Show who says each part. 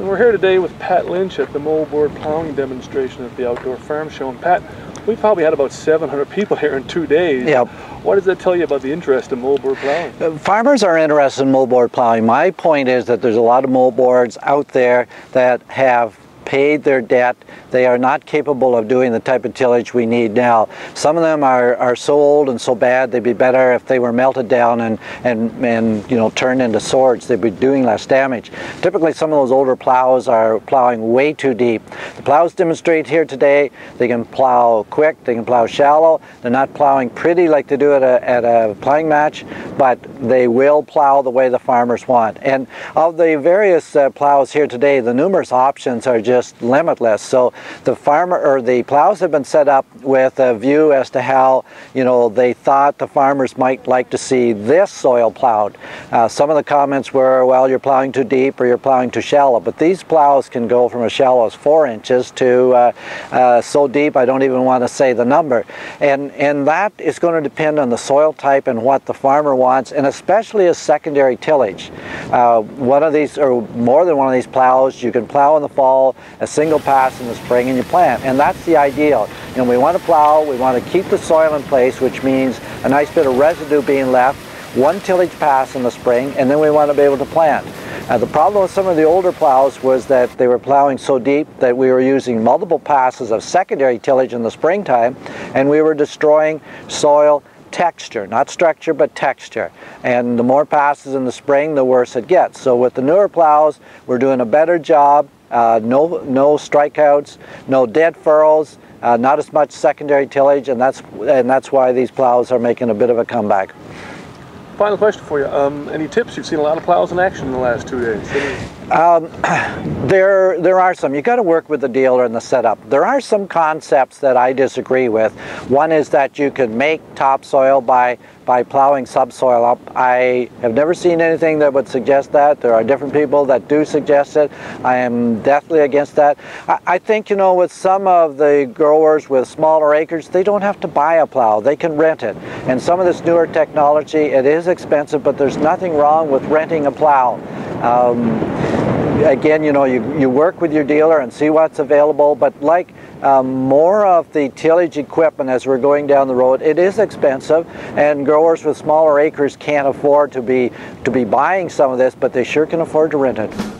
Speaker 1: here today with Pat Lynch at the moldboard plowing demonstration at the Outdoor Farm Show. And Pat, we probably had about 700 people here in two days.
Speaker 2: Yep.
Speaker 1: What does that tell you about the interest in moldboard plowing?
Speaker 2: Uh, farmers are interested in moldboard plowing. My point is that there's a lot of moldboards out there that have paid their debt. They are not capable of doing the type of tillage we need now. Some of them are, are so old and so bad, they'd be better if they were melted down and, and, and you know, turned into swords. They'd be doing less damage. Typically, some of those older plows are plowing way too deep. The plows demonstrate here today, they can plow quick, they can plow shallow. They're not plowing pretty like they do at a, at a plowing match, but they will plow the way the farmers want. And of the various uh, plows here today, the numerous options are just just limitless. So the farmer or the plows have been set up with a view as to how you know they thought the farmers might like to see this soil plowed. Uh, some of the comments were, well, you're plowing too deep or you're plowing too shallow. But these plows can go from as shallow as four inches to uh, uh, so deep I don't even want to say the number. And and that is going to depend on the soil type and what the farmer wants, and especially as secondary tillage. Uh, one of these or more than one of these plows, you can plow in the fall a single pass in the spring and you plant. And that's the ideal. You know, we want to plow, we want to keep the soil in place, which means a nice bit of residue being left, one tillage pass in the spring, and then we want to be able to plant. Uh, the problem with some of the older plows was that they were plowing so deep that we were using multiple passes of secondary tillage in the springtime, and we were destroying soil texture, not structure, but texture. And the more passes in the spring, the worse it gets. So with the newer plows, we're doing a better job uh, no, no strikeouts, no dead furrows, uh, not as much secondary tillage, and that's, and that's why these plows are making a bit of a comeback.
Speaker 1: Final question for you. Um, any tips? You've seen a lot of plows in action in the last two days.
Speaker 2: Um, there, there are some. You got to work with the dealer and the setup. There are some concepts that I disagree with. One is that you can make topsoil by by plowing subsoil up. I have never seen anything that would suggest that. There are different people that do suggest it. I am deathly against that. I, I think, you know, with some of the growers with smaller acres, they don't have to buy a plow. They can rent it. And some of this newer technology, it is expensive, but there's nothing wrong with renting a plow. Um, again, you know, you, you work with your dealer and see what's available, but like um, more of the tillage equipment as we're going down the road, it is expensive, and growers with smaller acres can't afford to be, to be buying some of this, but they sure can afford to rent it.